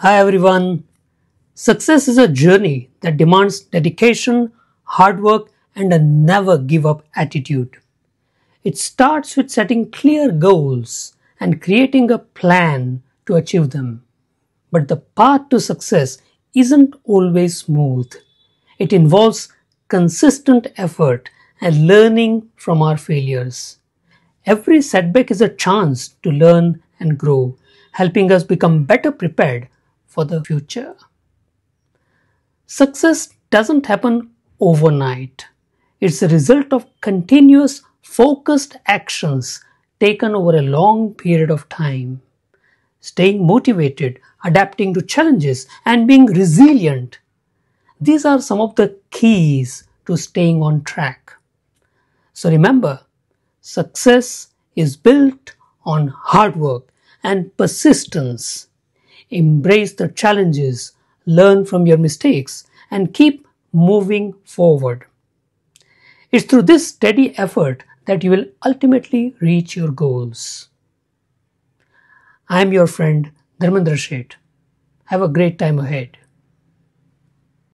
Hi everyone. Success is a journey that demands dedication, hard work, and a never give up attitude. It starts with setting clear goals and creating a plan to achieve them. But the path to success isn't always smooth. It involves consistent effort and learning from our failures. Every setback is a chance to learn and grow, helping us become better prepared for the future. Success doesn't happen overnight. It's a result of continuous focused actions taken over a long period of time. Staying motivated, adapting to challenges, and being resilient. These are some of the keys to staying on track. So remember, success is built on hard work and persistence. Embrace the challenges, learn from your mistakes, and keep moving forward. It's through this steady effort that you will ultimately reach your goals. I am your friend Dharmendra Sheth. Have a great time ahead.